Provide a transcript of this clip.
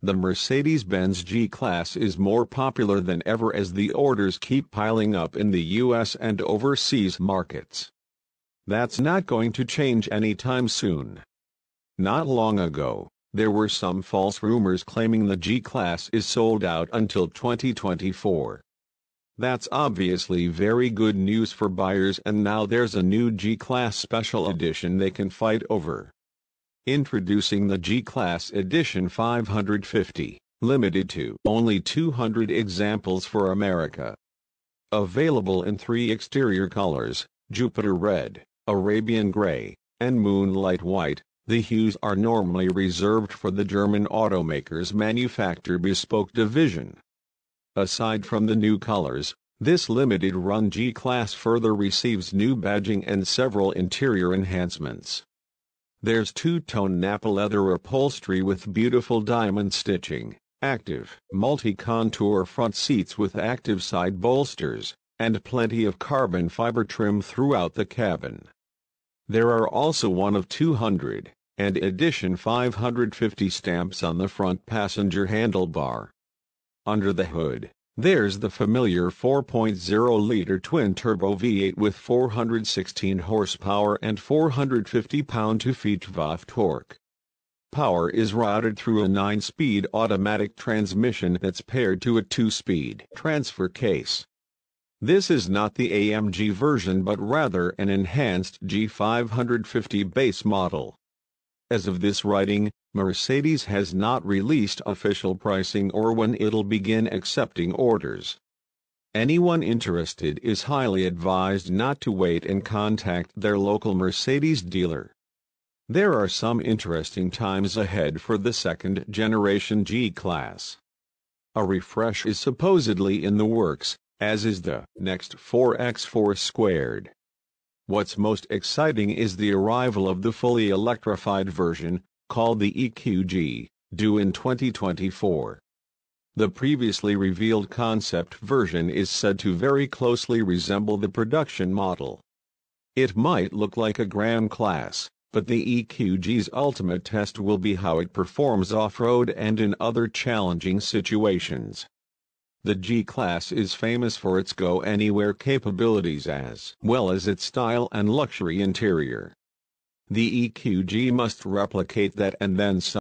the Mercedes-Benz G-Class is more popular than ever as the orders keep piling up in the US and overseas markets. That's not going to change anytime soon. Not long ago, there were some false rumors claiming the G-Class is sold out until 2024. That's obviously very good news for buyers and now there's a new G-Class Special Edition they can fight over. Introducing the G-Class Edition 550, limited to only 200 examples for America. Available in three exterior colors, Jupiter Red, Arabian Gray, and Moonlight White, the hues are normally reserved for the German automaker's Manufaktur bespoke division. Aside from the new colors, this limited run G-Class further receives new badging and several interior enhancements. There's two-tone Nappa leather upholstery with beautiful diamond stitching, active multi-contour front seats with active side bolsters, and plenty of carbon fiber trim throughout the cabin. There are also one of 200, and edition 550 stamps on the front passenger handlebar. Under the hood, there's the familiar 4.0-liter twin-turbo V8 with 416 horsepower and 450 pound-to-feet VAF torque. Power is routed through a 9-speed automatic transmission that's paired to a 2-speed transfer case. This is not the AMG version but rather an enhanced G550 base model. As of this writing, Mercedes has not released official pricing or when it'll begin accepting orders. Anyone interested is highly advised not to wait and contact their local Mercedes dealer. There are some interesting times ahead for the second generation G-Class. A refresh is supposedly in the works, as is the next 4X4 squared. What's most exciting is the arrival of the fully electrified version, called the EQG, due in 2024. The previously revealed concept version is said to very closely resemble the production model. It might look like a Gram class, but the EQG's ultimate test will be how it performs off-road and in other challenging situations. The G-Class is famous for its go-anywhere capabilities as well as its style and luxury interior. The EQG must replicate that and then some.